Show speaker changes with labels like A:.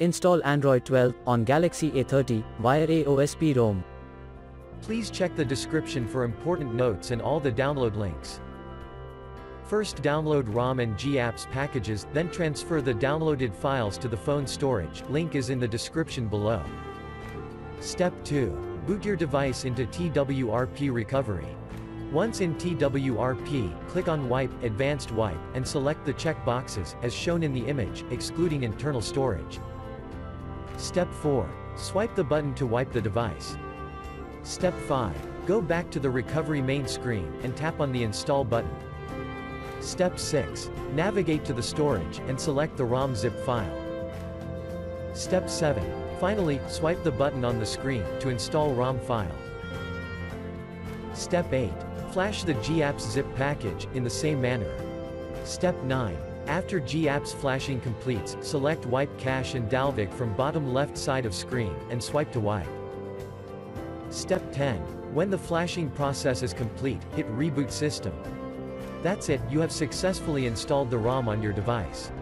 A: Install Android 12 on Galaxy A30 via AOSP ROM.
B: Please check the description for important notes and all the download links. First download ROM and GApps packages, then transfer the downloaded files to the phone storage, link is in the description below. Step 2. Boot your device into TWRP recovery. Once in TWRP, click on Wipe, Advanced Wipe, and select the check boxes, as shown in the image, excluding internal storage. Step 4. Swipe the button to wipe the device. Step 5. Go back to the recovery main screen, and tap on the Install button. Step 6. Navigate to the storage, and select the ROM zip file. Step 7. Finally, swipe the button on the screen, to install ROM file. Step 8. Flash the GApps zip package, in the same manner. Step 9. After GApps flashing completes, select Wipe Cache and Dalvik from bottom left side of screen, and swipe to wipe. Step 10. When the flashing process is complete, hit Reboot System. That's it, you have successfully installed the ROM on your device.